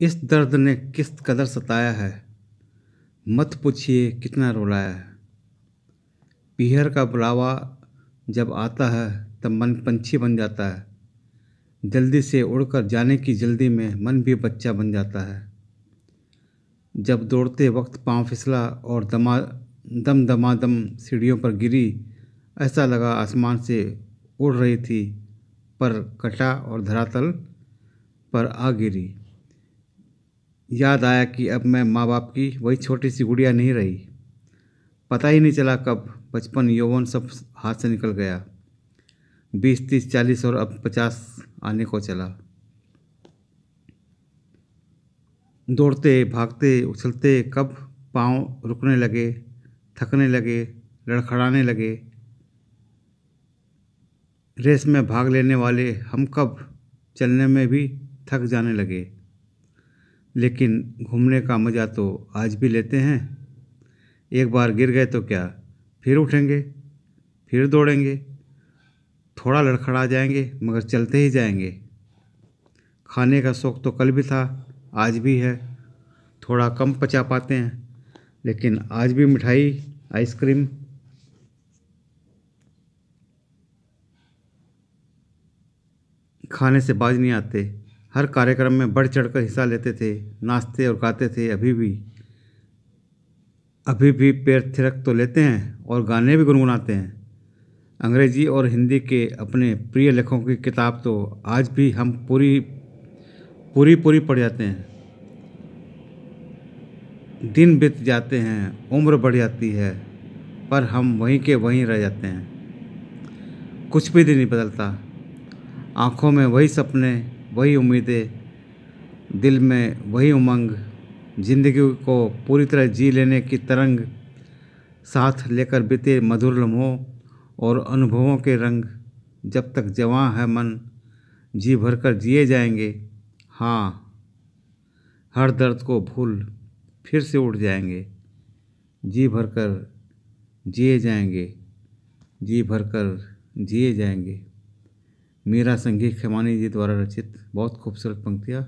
इस दर्द ने किस कदर सताया है? मत पूछिए, कितना रुलाया है। पीहर का बुलावा जब आता है, तब मन पंछी बन जाता है। जल्दी से उड़कर जाने की जल्दी में मन भी बच्चा बन जाता है। जब दौड़ते वक्त पाँव फिसला और दमा, दम दमादम सीढ़ियों पर गिरी, ऐसा लगा आसमान से उड़ रही थी, पर कटा और धरातल पर आ गिरी। याद आया कि अब मैं माँ बाप की वही छोटी सी गुड़िया नहीं रही। पता ही नहीं चला कब बचपन यौवन सब हाथ से निकल गया। बीस, तीस, चालीस और अब पचास आने को चला। दौड़ते, भागते, उछलते, कब पाँव रुकने लगे, थकने लगे, लड़खड़ाने लगे। रेस में भाग लेने वाले हम कब चलने में भी थक जाने लगे। लेकिन घूमने का मज़ा तो आज भी लेते हैं। एक बार गिर गए तो क्या फिर उठेंगे, फिर दौड़ेंगे, थोड़ा लड़खड़ा जाएँगे, मगर चलते ही जाएँगे। खाने का शौक़ तो कल भी था, आज भी है। थोड़ा कम पचा पाते हैं, लेकिन आज भी मिठाई, आइसक्रीम। खाने से बाज नहीं आते। हर कार्यक्रम में बढ़ चढ़ कर हिस्सा लेते थे, नाचते और गाते थे। अभी भी अभी भी पैर थिरक तो लेते हैं और गाने भी गुनगुनाते हैं। अंग्रेज़ी और हिंदी के अपने प्रिय लेखकों की किताब तो आज भी हम पूरी पूरी पूरी पढ़ जाते हैं। दिन बीत जाते हैं, उम्र बढ़ जाती है, पर हम वहीं के वहीं रह जाते हैं। कुछ भी दिन नहीं बदलता। आँखों में वही सपने वही उम्मीदें, दिल में वही उमंग, ज़िंदगी को पूरी तरह जी लेने की तरंग, साथ लेकर बीते मधुर लम्हों और अनुभवों के रंग, जब तक जवां है मन, जी भरकर जिए जाएँगे। हाँ हर दर्द को भूल फिर से उठ जाएँगे। जी भरकर जिए जाएँगे, जी भरकर जिए जाएँगे। मीरा संगीत खेमानी जी द्वारा रचित बहुत खूबसूरत पंक्तियाँ